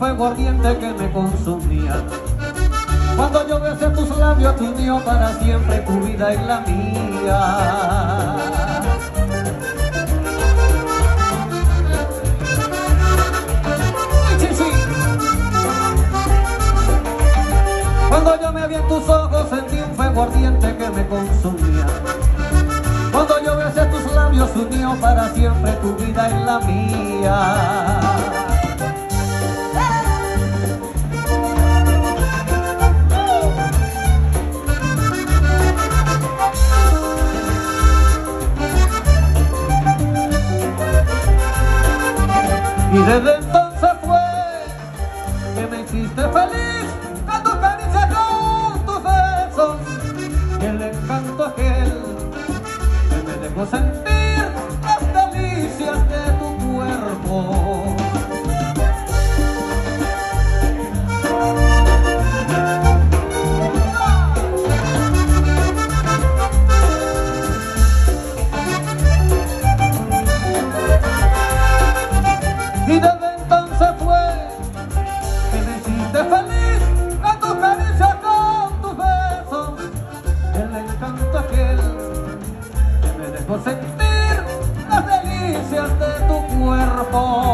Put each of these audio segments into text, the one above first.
fuego ardiente que me consumía. Cuando yo besé tus labios, tu unió para siempre tu vida y la mía. Cuando yo me vi en tus ojos sentí un fuego ardiente que me consumía. Cuando yo besé tus labios unió para siempre tu vida y la mía. You never. entonces. Sentir las delicias de tu cuerpo.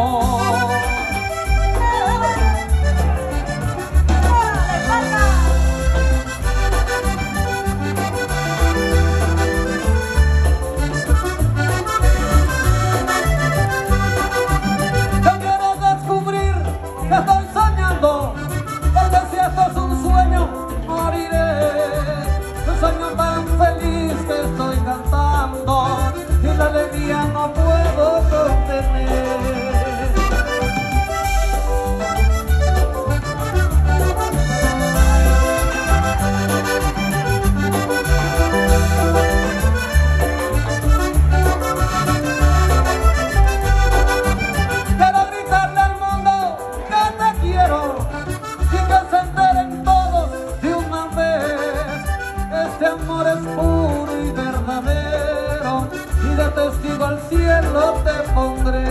este amor es puro y verdadero, y de testigo al cielo te pondré.